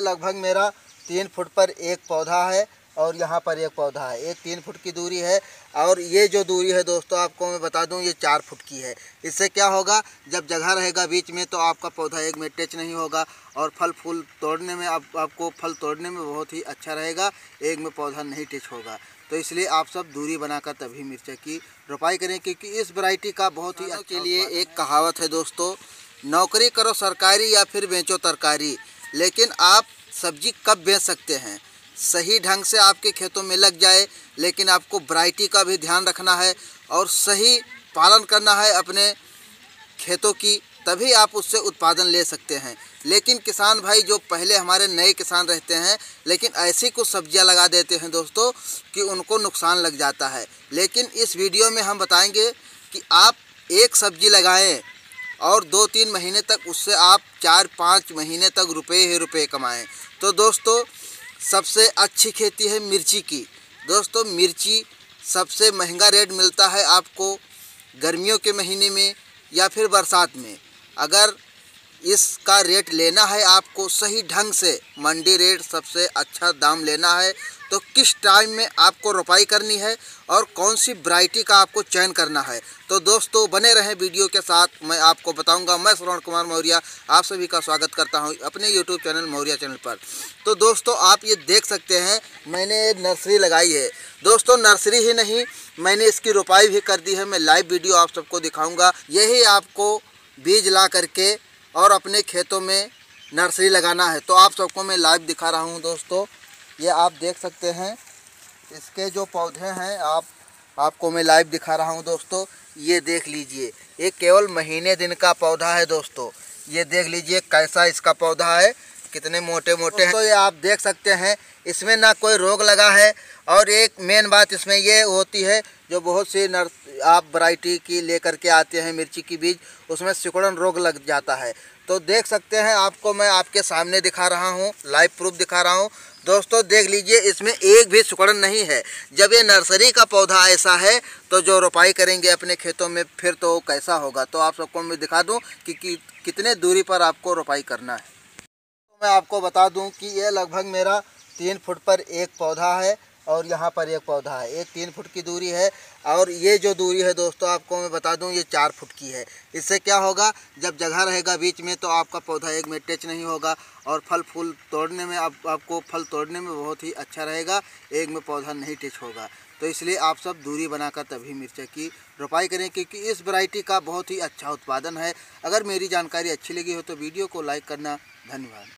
लगभग मेरा तीन फुट पर एक पौधा है और यहाँ पर एक पौधा है। एक तीन फुट की दूरी है और ये जो दूरी है दोस्तों आपको मैं बता दूँ ये चार फुट की है। इससे क्या होगा जब जगह रहेगा बीच में तो आपका पौधा एक में टच नहीं होगा और फल फूल तोड़ने में आप, आपको फल तोड़ने में बहुत ही अच्छा रहेगा एक में पौधा नहीं टच होगा। तो इसलिए आप सब दूरी बनाकर तभी मिर्चा की रोपाई करें क्योंकि इस वैरायटी का बहुत ही के लिए एक कहावत है दोस्तों नौकरी करो सरकारी या फिर बेचो तरकारी। लेकिन आप सब्ज़ी कब बेच सकते हैं? सही ढंग से आपके खेतों में लग जाए, लेकिन आपको वैरायटी का भी ध्यान रखना है और सही पालन करना है अपने खेतों की, तभी आप उससे उत्पादन ले सकते हैं। लेकिन किसान भाई जो पहले हमारे नए किसान रहते हैं, लेकिन ऐसी कुछ सब्ज़ियाँ लगा देते हैं दोस्तों कि उनको नुकसान लग जाता है। लेकिन इस वीडियो में हम बताएँगे कि आप एक सब्ज़ी लगाएँ और दो तीन महीने तक उससे आप चार पाँच महीने तक रुपए ही रुपए कमाएँ। तो दोस्तों, सबसे अच्छी खेती है मिर्ची की। दोस्तों, मिर्ची सबसे महँगा रेट मिलता है आपको गर्मियों के महीने में या फिर बरसात में। अगर इसका रेट लेना है आपको सही ढंग से, मंडी रेट सबसे अच्छा दाम लेना है। तो किस टाइम में आपको रोपाई करनी है और कौन सी वैरायटी का आपको चयन करना है? तो दोस्तों, बने रहें वीडियो के साथ। मैं आपको बताऊँगा। मैं श्रवण कुमार मौर्य, आप सभी का स्वागत करता हूँ अपने यूट्यूब चैनल मौर्य चैनल पर। तो दोस्तों, आप ये देख सकते हैं, मैंने नर्सरी लगाई है। दोस्तों नर्सरी ही नहीं, मैंने इसकी रोपाई भी कर दी है। मैं लाइव वीडियो आप सबको दिखाऊँगा। यही आपको बीज ला करके और अपने खेतों में नर्सरी लगाना है। तो आप सबको मैं लाइव दिखा रहा हूँ, दोस्तों। ये आप देख सकते हैं। इसके जो पौधे हैं, आप, आपको मैं लाइव दिखा रहा हूँ दोस्तों। ये देख लीजिए, ये केवल महीने दिन का पौधा है दोस्तों। ये देख लीजिए कैसा इसका पौधा है। कितने मोटे मोटे हैं। तो ये आप देख सकते हैं इसमें ना कोई रोग लगा है और एक मेन बात इसमें ये होती है जो बहुत सी नर आप वैरायटी की लेकर के आते हैं मिर्ची की बीज उसमें सिकुड़न रोग लग जाता है। तो देख सकते हैं आपको मैं आपके सामने दिखा रहा हूँ लाइव प्रूफ दिखा रहा हूँ। दोस्तों देख लीजिए इसमें एक भी सुकड़न नहीं है। जब ये नर्सरी का पौधा ऐसा है तो जो रोपाई करेंगे अपने खेतों में फिर तो कैसा होगा? तो आप सबको मैं दिखा दूँ कि, कि कितने दूरी पर आपको रोपाई करना है। मैं आपको बता दूँ कि ये लगभग मेरा तीन फुट पर एक पौधा है और यहाँ पर एक पौधा है। एक तीन फुट की दूरी है और ये जो दूरी है दोस्तों आपको मैं बता दूँ ये चार फुट की है। इससे क्या होगा जब जगह रहेगा बीच में तो आपका पौधा एक में टच नहीं होगा और फल फूल तोड़ने में आप, आपको फल तोड़ने में बहुत ही अच्छा रहेगा एक में पौधा नहीं टच होगा। तो इसलिए आप सब दूरी बनाकर तभी मिर्चा की रोपाई करें क्योंकि इस वैरायटी का बहुत ही अच्छा उत्पादन है। अगर मेरी जानकारी अच्छी लगी हो तो वीडियो को लाइक करना धन्यवाद।